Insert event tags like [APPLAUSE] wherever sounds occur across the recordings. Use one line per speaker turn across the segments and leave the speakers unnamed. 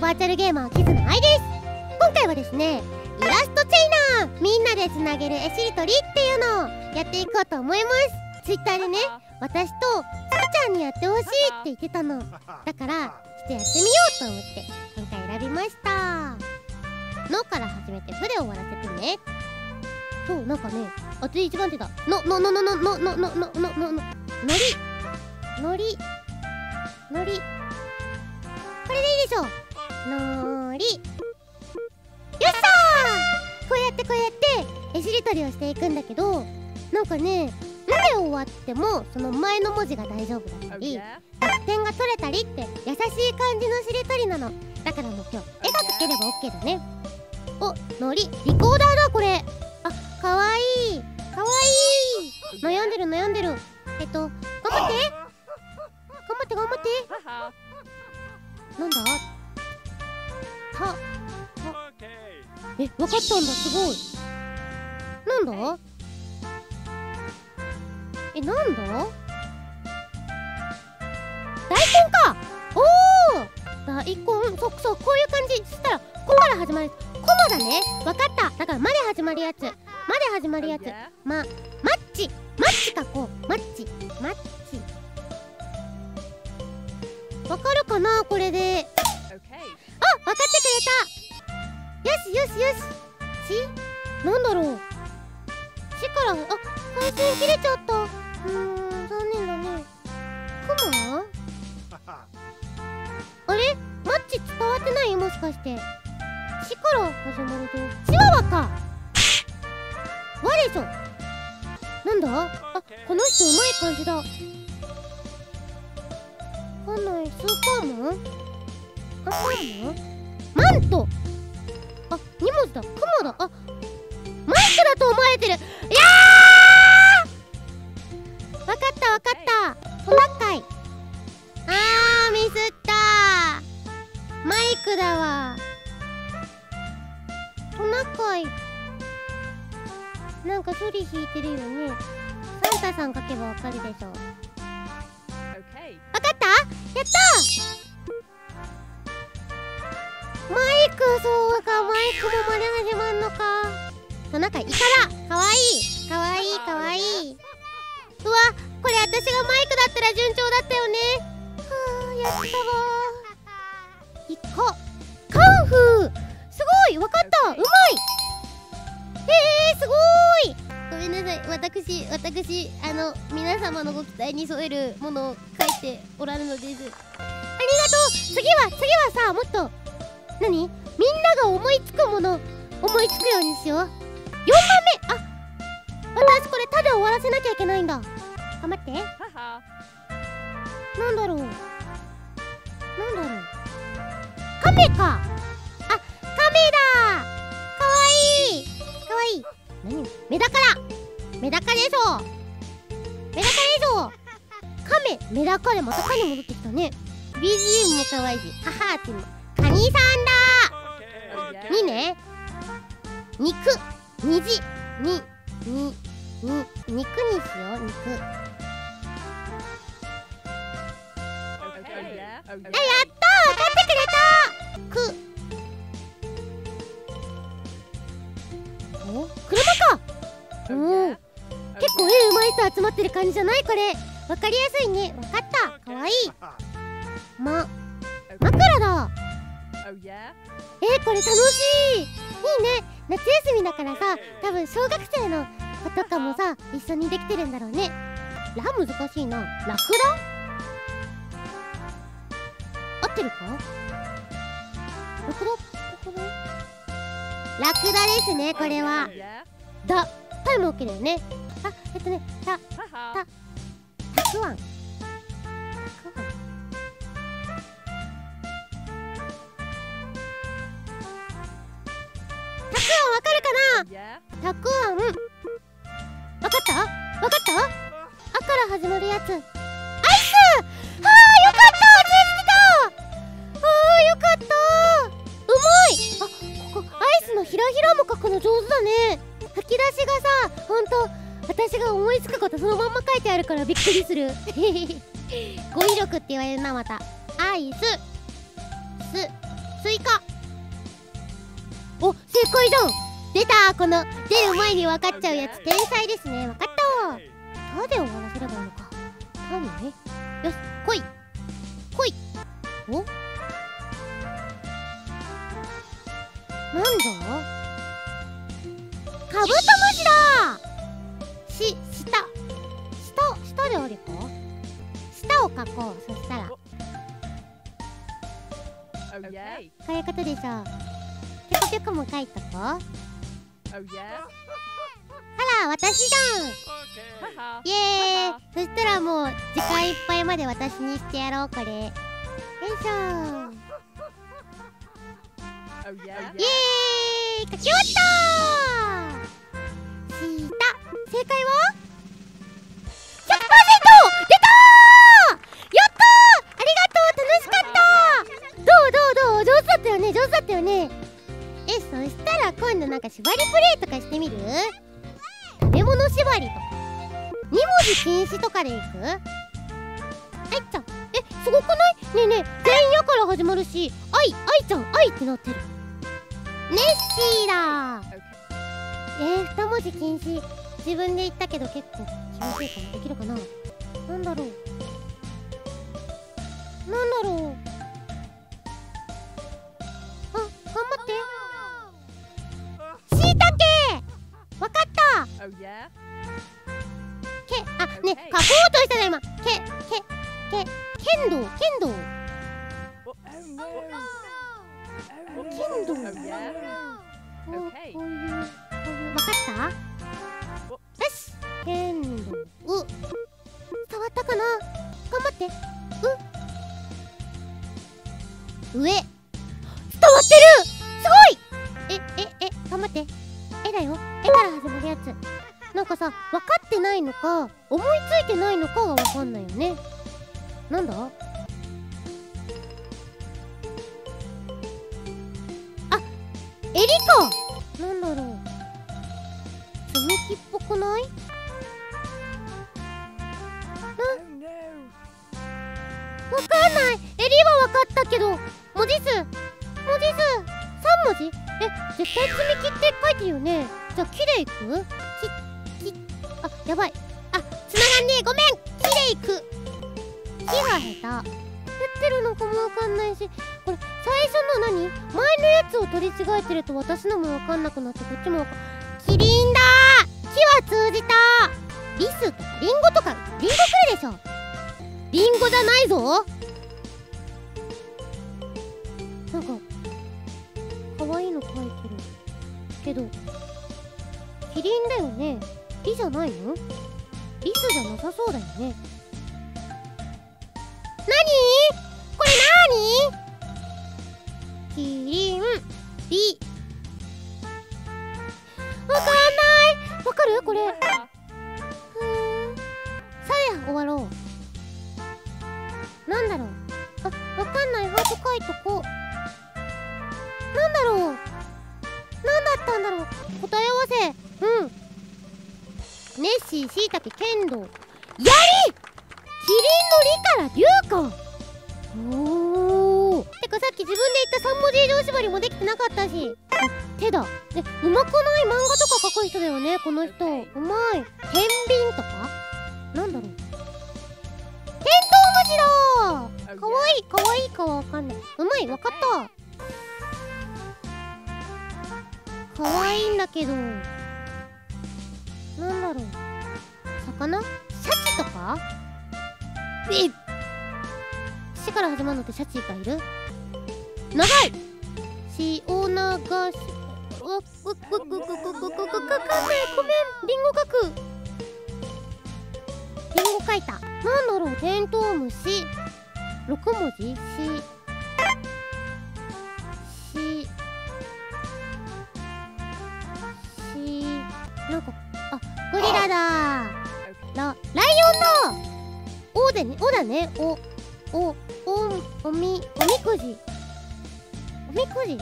バーチャルゲーマーキズの愛です。今回はですねイラストチェイナーみんなでつなげる絵しりとりっていうのをやっていこうと思います。ツイッターでね私とさちゃんにやってほしいって言ってたの。だからちょっとやってみようと思って今回選びました「の」から始めて「ふ」で終わらせてね。そうなんかねあ次一番手だ「の」の「の」の「の」の「の」の「の」の「の」の「のり」「のり」「のり」これでいいでしょのーり。よっしゃー！こうやってこうやって絵しりとりをしていくんだけどなんかね「ん」で終わってもその前の文字が大丈夫だったり点が取れたりって優しい感じのしりとりなの。だからもう今日絵が描ければ OK だね。おのりリコーダーだこれ。あかわいい。かわいい。悩んでる悩んでる。えっと頑張って。頑張って頑張って。なんだ？たたえわかったんだすごい。なんだ？えなんだ？大根か！おお大根。そそこういう感じ。そしたら「こ」から始まる「こま」だね。わかった。だから「ま」で始まるやつ「ま」で始まるやつ。まマッチ。マッチかこう。マッチ。マッチ。わかるかな？これで。れた。よしよしよし。しなんだろう。しからあ回線切れちゃった。うーん残念だね。クマ [LAUGHS] あれ？マッチ伝わってないもしかして。しから始まると。チワワか。わでしょなんだ？あこの人うまい感じだ。わかんない。スーパーマン？アンパンマン？マントあ2文字だ。クマだ。あマイクだと思われてる。いやー！わかったわかった。トナカイ。あーミスった。マイクだわ。トナカイ。なんかソリ引いてるよね。サンタさん書けばわかるでしょ。わかった？やったマイクそうかマイクもまで始まんのか。トナカイイカだ。かわい。いかわいいかわい。いうわこれ私がマイクだったら順調だったよね。はあやったわ。イカカンフー。すごいわかった。うまい。へえすごい。ごめんなさい。私私あの皆様のご期待に添えるものを書いておらぬのです。ありがとう。次は次はさもっと。何？みんなが思いつくもの思いつくようにしよう。4番目。あ私これ「た」で終わらせなきゃいけないんだ。頑張って。なんだろう。なんだろう。カメか。あカメだ。かわいい。かわいい。何？メダカだ。メダカでしょ。メダカでしょ。カメ。メダカでまたカに戻ってきたね。BGM もかわいいし母ってのカニさんだにね。肉。虹。ににに肉にしよう肉。あやった分かってくれたく。お車か。おお結構絵うまい人集まってる感じじゃない？これ。わかりやすいね。わかった。かわいい。[LAUGHS] ま枕だえー、これ楽しい。いいね。夏休みだからさ多分小学生の子とかもさ一緒にできてるんだろうね。ラ難しいな。ラクダ合ってるか？ラクダここねラクダですねこれは。だ。タイム OK だよね。あえっとねたたたくあん。たくあん。わかった？わかった？あから始まるやつ。アイス！あよかった！忘れてた！あよかった！うまい！あここアイスのひらひらも書くの上手だね。吹き出しがさほんと私が思いつくことそのまんま書いてあるからびっくりする。[LAUGHS] 語彙力って言われるなまた。アイス。す。スイカお正解じゃん！出たこの出る前に分かっちゃうやつ天才ですね。分かった。わ「た」で終わらせればいいのか「た」にねよし来い。来い。お？なんだ？カブトムシだ！し下。下下でありか下を描こう。そしたら。こういうことでしょぴょこぴょこも描いとこうあら私じゃん。イエーイそしたらもう時間いっぱいまで私にしてやろうこれ。よいしょ。イエーイ書き終わった。した。正解は？100%出たやったありがとう!楽しかったどうどうどう？上手だったよね上手だったよね。えそしたら今度なんか縛りプレイとかしてみる？食べ物縛りとか。2文字禁止とかでいく？はいちゃん。えすごくない？ねえねえ全員「や」から始まるし「愛」「愛ちゃん」「愛」ってなってる。ネッシーだ。えー、2文字禁止。自分で言ったけど結構気持ちいいかもできるかな？なんだろう？なんだろう？あ頑張ってけあね書こうとしたね今。けけけ剣道剣道。剣道こうこういうこういうわかった？よし。剣道。う。伝わったかな？頑張って。う。上。[GASPS] 伝わってる！すごい！えええ頑張ってえだよ。えから始まるやつ。なんかさ分かってないのか思いついてないのかが分かんないよね。なんだ？あ襟かなんだろう。積み木っぽくない？わかんない。襟は分かったけど文字数。文字数。3文字？え絶対積み木って書いてるよね。じゃあ木でいく？ききあやばい。あ繋がんねえ。ごめん。木でいく。木が下手。やってるのかもわかんないし。これ最初の何？前のやつを取り違えてると私のもわかんなくなってこっちもわかんキリンだ木は通じたリスとかリンゴとかリンゴ来るでしょ。リンゴじゃないぞ。なんかの描いてるけどキリンだよね？リじゃないの？リスじゃなさそうだよね。なにこれなにキリンリわかんない。わかる？これ。ふーん。さで終わろう。なんだろう？あわかんない。ハート書いとこう。なんだろう？ったんだろう。答え合わせ。うん。ネッシーしいたけ剣道やりキリンの「り」から龍かおー。てかさっき自分で言った3文字以上縛りもできてなかったし。あ手だ。えうまくない漫画とか描く人だよねこの人。うまい。天秤とか？なんだろう。テントウムシだかわいいかわいいかはわかんない。うまいわかった。かわいんだけど。なんだろう。魚？シャチとか？えっ。しから始まるのってシャチがいる？長い。しおながしわわわわわわわわわわごめん。リンゴ書く。リンゴ書いた。なんだろう。テントウムシ。六文字？しなんか。あゴリラだ。ラライオンだおでねおだね。おおおおみおみくじ。おみくじ？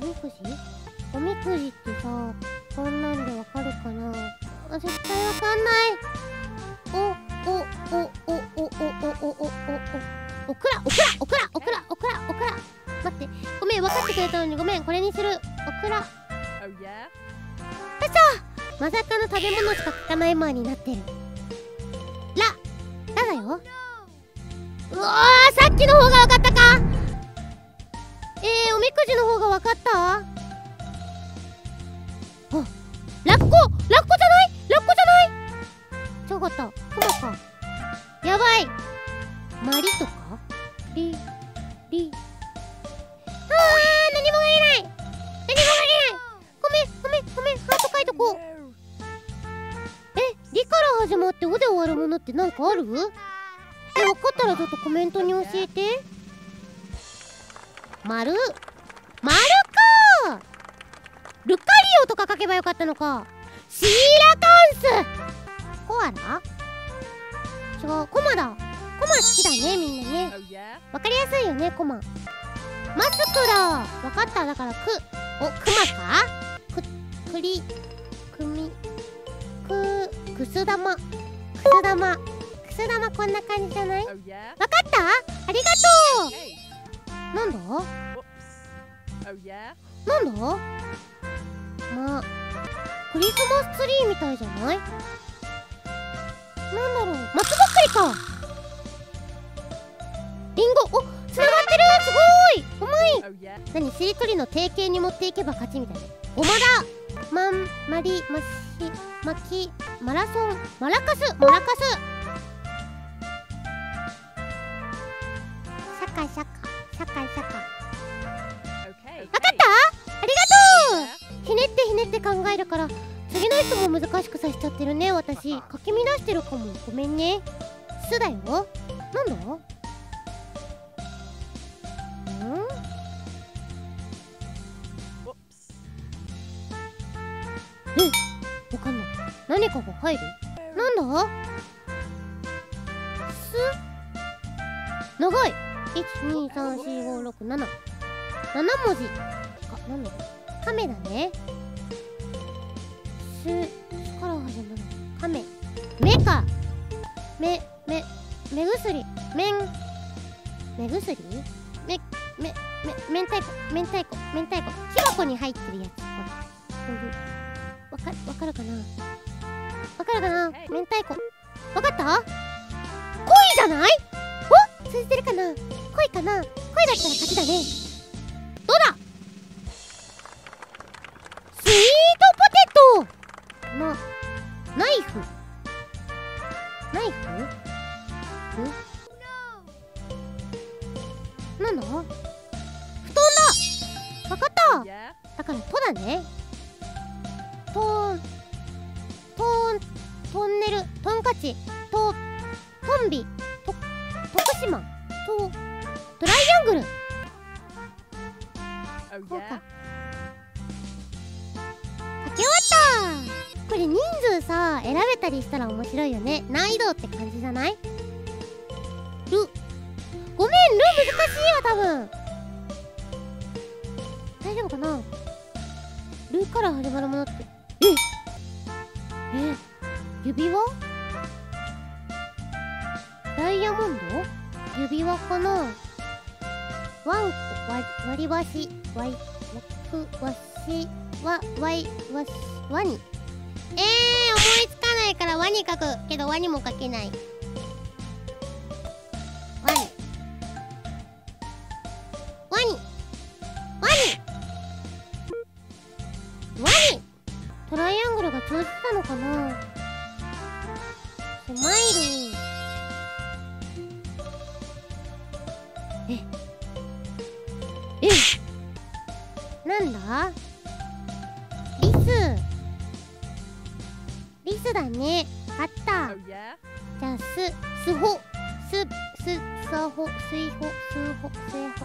おみくじ？おみくじってさこんなんでわかるかな。あ絶対わかんない。おおおおおおおおおおおおおくらおくらおくらおくらおくらおくら。待って。くれたのにごめん。これにする。オクラ
Oh yeah?
まさかの食べ物しか書かないマーになってる。ララだよ。うわさっきの方が分かったか。えー、おみくじの方が分かった？あラッコラッコじゃない？ラッコじゃない？ちょ分かった。クマかやばい。マリとか？リなんかある？え分かったらちょっとコメントに教えて。丸丸かルカリオとか書けばよかったのか。シーラカンス！コアラ？違うコマだ。コマ好きだねみんなね。わかりやすいよねコマ。マスクラわかっただからく。おクマか？くくりくみくくす玉。くす玉。くす玉こんな感じじゃない？わ
Oh?
かった？ありが.とう。なんだ
？Oh?
なんだ？まあクリスマスツリーみたいじゃない？なんだろう？松ぼっくりか。リンゴ。おつながってる。すごーい。うまい。
Oh?
何？しりとりの定型に持っていけば勝ちみたいな。ごまだ。まんまりましまきマラソンマラカスマラカス。シャカシャカシャカシャカ.わかった？ありが?とう！ひねってひねって考えるから次の人も難しくさせちゃってるね私。書き乱してるかも。ごめんね。すだよ。なんだん？何かが入る？なんだ？す？長い。1234567 7文字あなんだ？カメだね。すすから始まるカメ。目か。目目目薬。麺目薬？めめめ明太子。明太子。明太子。木箱に入ってるやつ。わかわかるかな？わかるかな？
はい。
明太子。わかった？恋じゃない？お？通じてるかな？恋かな？恋だったら勝ちだね。どうだ？スイートポテト！なナイフ。ナイフ？んなんだ？布団だ！わかった?だから「と」だねチトトンビト徳島トトライアングル。
Oh
こう?か。書き終わった。これ人数さ選べたりしたら面白いよね。難易度って感じじゃない？ル。ごめんル難しいわ多分。大丈夫かな？ルから始まるものって。え？え？指輪？ダイヤモンド？指輪かな？ワンコわ割り箸わいわくわしわわいわしワニ。えー、思いつかないからワニ書くけどワニも書けない。スだね。あった。
Oh?
じゃあすすほ。すすさほ。すいほ。すほ。すえほ。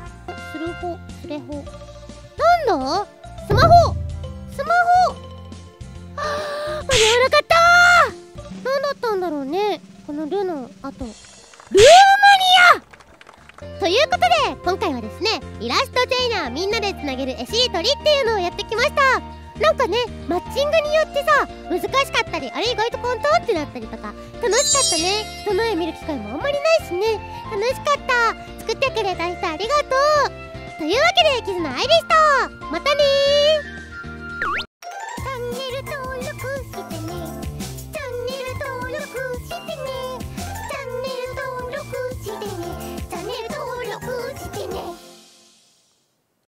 するほ。すれほ。なんだスマホ。スマホ。はあ間に合わなかったなんだったんだろうね。このルのあとルーマニア！ということで今回はですねイラストチェイナーみんなでつなげる絵しりとりっていうのをやってきましたなんかねマッチングによってさ難しかったりあれ意外と簡単ってなったりとか楽しかったね。人の絵見る機会もあんまりないしね。楽しかった。作ってくれた人ありがとう。というわけでキズナアイでした。またね